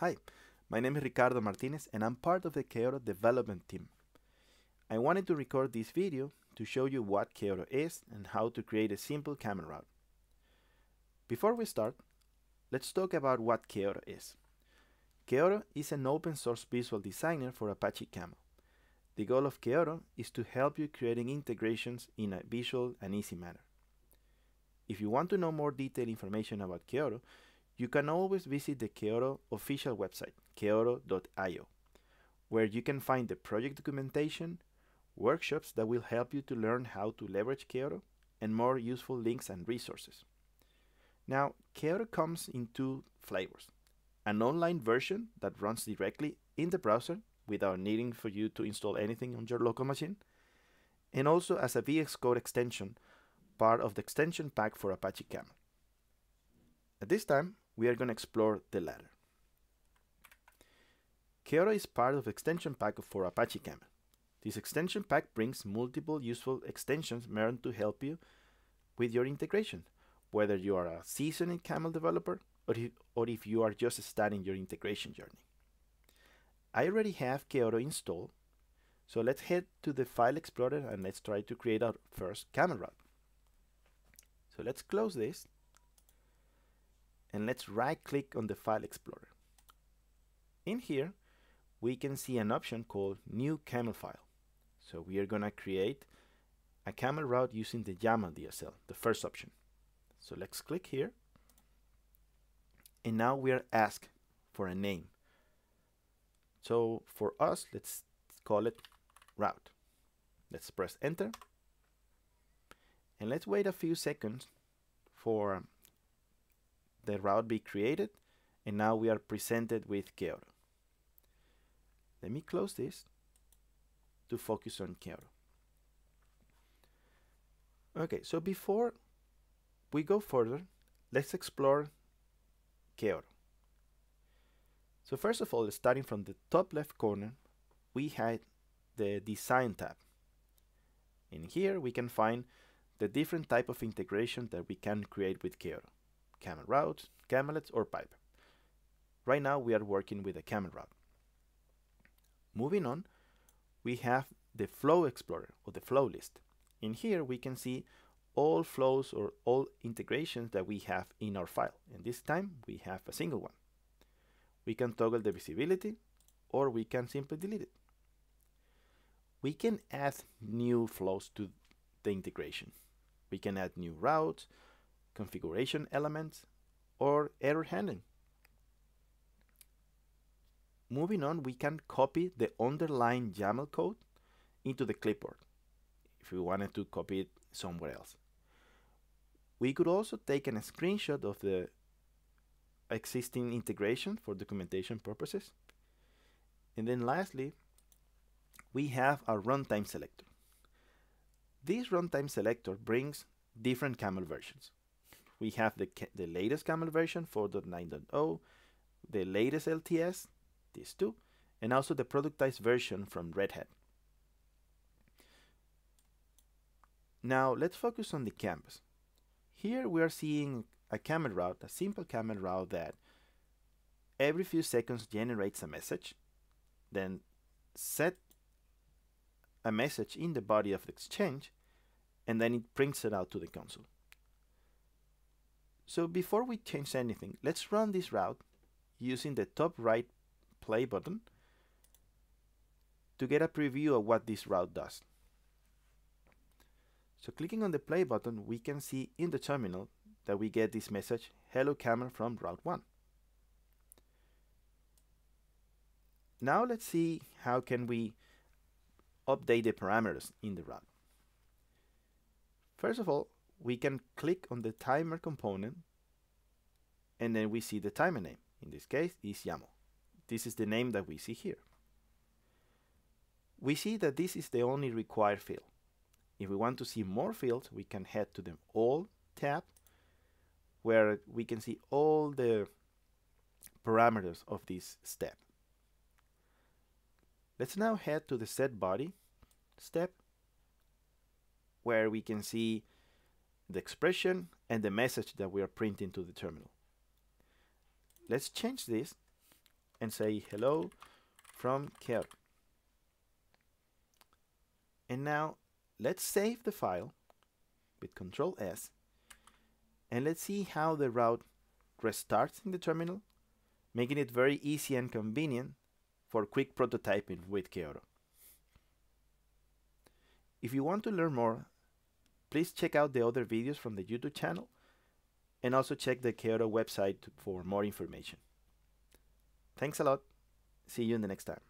Hi, my name is Ricardo Martinez and I'm part of the Kaoto development team. I wanted to record this video to show you what Kaoto is and how to create a simple camel route. Before we start, let's talk about what Kaoto is. Kaoto is an open source visual designer for Apache Camel. The goal of Kaoto is to help you creating integrations in a visual and easy manner. If you want to know more detailed information about Kaoto, you can always visit the Kaoto official website, kaoto.io, where you can find the project documentation, workshops that will help you to learn how to leverage Kaoto, and more useful links and resources. Now, Kaoto comes in two flavors. An online version that runs directly in the browser without needing for you to install anything on your local machine, and also as a VS Code extension, part of the extension pack for Apache Camel. At this time, we are going to explore the latter. Kaoto is part of extension pack for Apache Camel. This extension pack brings multiple useful extensions meant to help you with your integration, whether you are a seasoned Camel developer or if, or if you are just starting your integration journey. I already have Kaoto installed, so let's head to the File Explorer and let's try to create our first camel route. So let's close this and let's right click on the File Explorer. In here, we can see an option called New Camel File. So we are going to create a camel route using the YAML DSL, the first option. So let's click here. And now we are asked for a name. So for us, let's call it route. Let's press enter. And let's wait a few seconds for the route be created and now we are presented with Kaoto. Let me close this to focus on Kaoto. Okay, so before we go further, let's explore Kaoto. So first of all, starting from the top left corner, we have the Design tab. In here, we can find the different type of integration that we can create with Kaoto camel route, Kamelets, or pipe. Right now we are working with a camel route. Moving on, we have the flow explorer or the flow list. In here we can see all flows or all integrations that we have in our file. And this time we have a single one. We can toggle the visibility or we can simply delete it. We can add new flows to the integration. We can add new routes, configuration elements, or error handling. Moving on, we can copy the underlying YAML code into the clipboard if we wanted to copy it somewhere else. We could also take a screenshot of the existing integration for documentation purposes. And then lastly, we have our runtime selector. This runtime selector brings different camel versions we have the, the latest camel version 4.9.0, the latest LTS, these two, and also the productized version from Red Hat. Now let's focus on the canvas. Here we are seeing a camel route, a simple camel route that every few seconds generates a message, then set a message in the body of the exchange, and then it prints it out to the console. So before we change anything, let's run this route using the top right play button to get a preview of what this route does. So clicking on the play button, we can see in the terminal that we get this message, hello camel from route 1. Now let's see how can we update the parameters in the route. First of all, we can click on the timer component and then we see the timer name. In this case, is YAML. This is the name that we see here. We see that this is the only required field. If we want to see more fields, we can head to the All tab, where we can see all the parameters of this step. Let's now head to the Set Body step, where we can see the expression and the message that we are printing to the terminal. Let's change this and say hello from Kaoto. And now let's save the file with Control S and let's see how the route restarts in the terminal, making it very easy and convenient for quick prototyping with Kaoto. If you want to learn more, please check out the other videos from the YouTube channel and also check the Kaoto website for more information. Thanks a lot. See you in the next time.